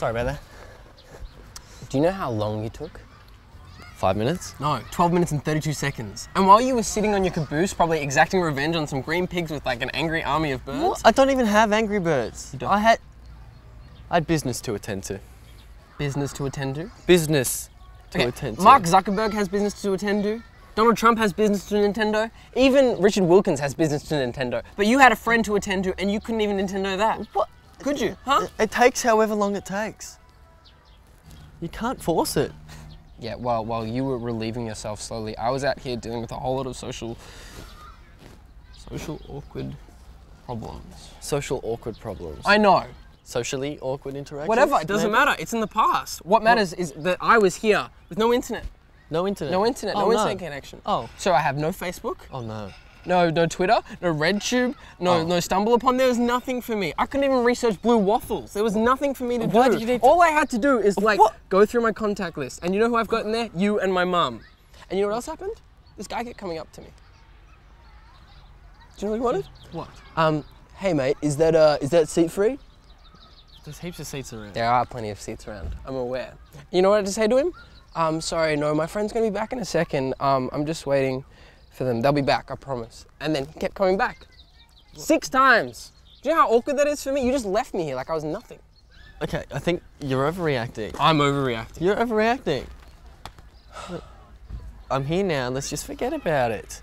Sorry about that. Do you know how long you took? Five minutes? No, 12 minutes and 32 seconds. And while you were sitting on your caboose, probably exacting revenge on some green pigs with like an angry army of birds. What? I don't even have Angry Birds. don't? I had, I had business to attend to. Business to attend to. Business to Okay, attend to. Mark Zuckerberg has business to attend to. Donald Trump has business to Nintendo. Even Richard Wilkins has business to Nintendo. But you had a friend to attend to, and you couldn't even Nintendo that. What? Could you? Huh? It, it takes however long it takes. You can't force it. Yeah. Well, while you were relieving yourself slowly, I was out here dealing with a whole lot of social, social awkward problems. Social awkward problems. I know. Socially awkward interactions. Whatever. It doesn't maybe? matter. It's in the past. What matters is that I was here with no internet. No internet. No internet. Oh, no internet connection. Oh. So I have no Facebook. Oh no. No, no Twitter, no RedTube, no, Oh. no StumbleUpon. There was nothing for me. I couldn't even research blue waffles. There was nothing for me to Why do. did you need to- All I had to do is like What? go through my contact list, and you know who I've got in there? You and my mum. And you know what else happened? This guy kept coming up to me. Do you know what he wanted? What? Um, hey mate, is that uh, is that seat free? There's heaps of seats around. There are plenty of seats around. I'm aware. You know what I had to say to him? Um, sorry, no, my friend's gonna be back in a second. Um, I'm just waiting for them. They'll be back, I promise. And then he kept coming back. Six times. Do you know how awkward that is for me? You just left me here like I was nothing. Okay, I think you're overreacting. I'm overreacting. You're overreacting. Look, I'm here now. Let's just forget about it.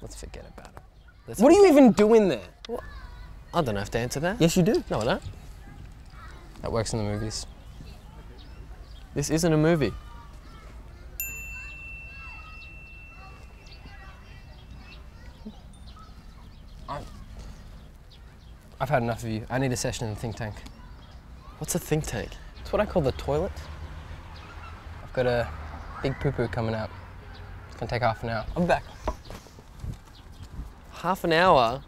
Let's forget about it. Let's What are you even doing there? What? I don't have to answer that. Yes, you do. No, I don't. That works in the movies. This isn't a movie. I've had enough of you. I need a session in the think tank. What's a think tank? It's what I call the toilet. I've got a big poo poo coming out. It's gonna take half an hour. Be back. Half an hour